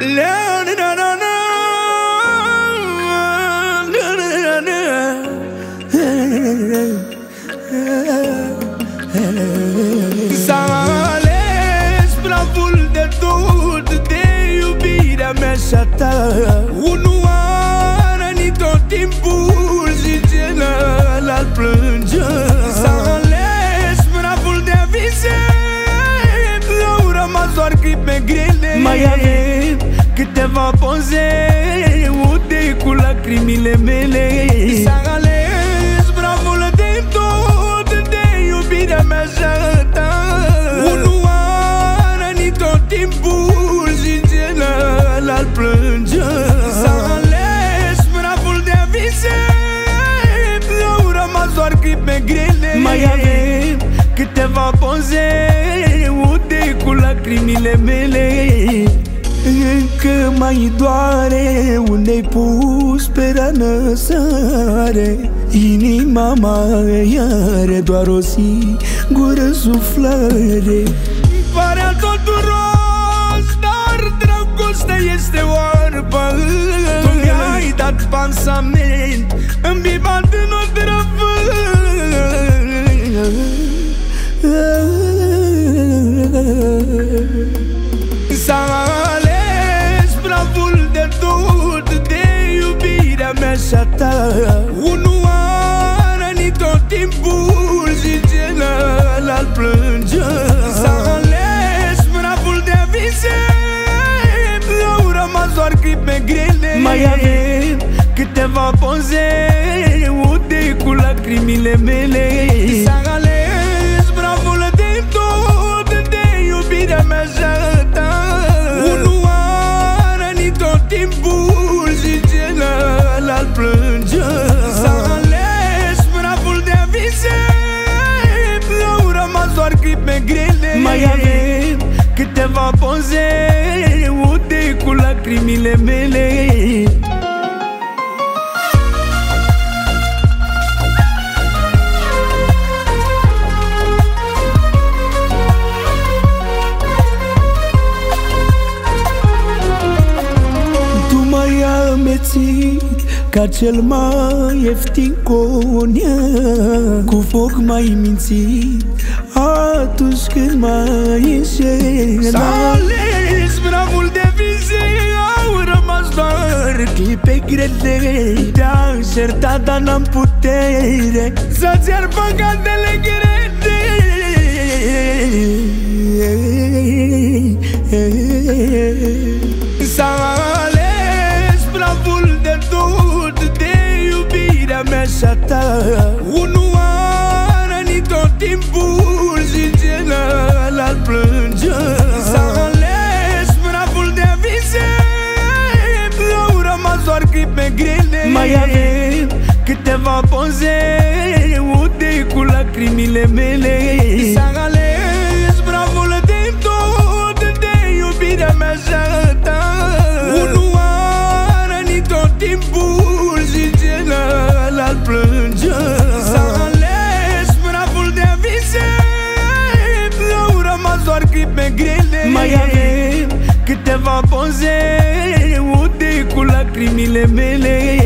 S-a ales praful de tot De iubirea mea și a ta Unul a tot timpul Și celălalt plânge S-a ales praful de vise Au rămas doar clipe grele. Mai avem câteva poze Uite cu lacrimile mele. S-a ales bravul de tot De iubirea mea și ta Unul a rănit tot timpul Și celălalt plânge S-a ales bravul de vise Au rămas doar clipe grele. Mai avem câteva poze Uite cu lacrimile mele încă mai doare unde-ai pus pe rană sare. Inima mai are doar o singură suflare. Pare totul rost, dar dragostea este oarbă. Tu mi-ai dat pansament, îmbibat în o iubirea mea și a ta. Unul a rănit tot timpul Și celălalt plânge. S-a ales bravul de vise Au rămas doar clipe grele. Mai avem câteva poze Uite cu lacrimile mele. S-a doar clipe grele. Mai avem câteva poze Uite cu lacrimile mele. Tu m-ai amețit ca cel mai ieftin coniac Cu foc mai mințit atunci când m-ai înșelat. S-a ales bravul de vize Au rămas doar clipe grele. Te-am certat, dar n-am putere Să-ți iar păcatele grele. S-a ales bravul de tot De iubirea mea și a ta. Unul a rănit tot timpul lacrimile mele. S-a ales bravul de tot De iubirea mea și a ta Unul a rănit tot timpul Și celălalt plânge. S-a ales bravul de vise Au rămas doar clipe grele. Mai avem câteva poze Uite cu lacrimile mele